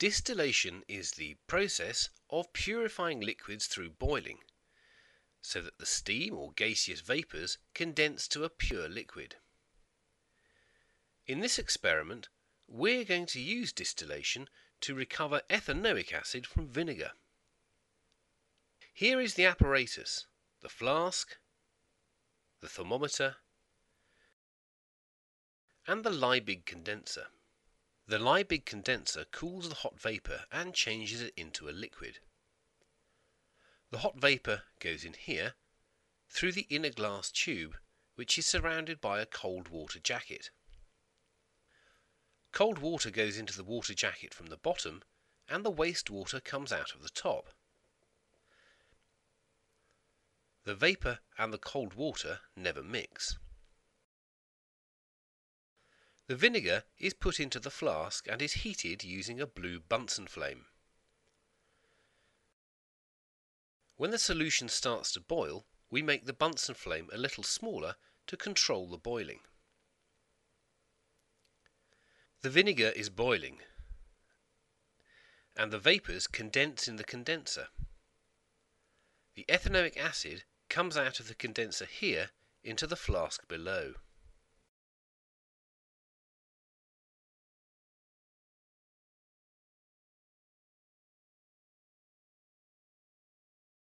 Distillation is the process of purifying liquids through boiling, so that the steam or gaseous vapors condense to a pure liquid. In this experiment, we're going to use distillation to recover ethanoic acid from vinegar. Here is the apparatus, the flask, the thermometer, and the Liebig condenser. The Liebig condenser cools the hot vapor and changes it into a liquid. The hot vapor goes in here through the inner glass tube which is surrounded by a cold water jacket. Cold water goes into the water jacket from the bottom and the wastewater comes out of the top. The vapor and the cold water never mix. The vinegar is put into the flask and is heated using a blue Bunsen flame. When the solution starts to boil, we make the Bunsen flame a little smaller to control the boiling. The vinegar is boiling and the vapors condense in the condenser. The ethanoic acid comes out of the condenser here into the flask below.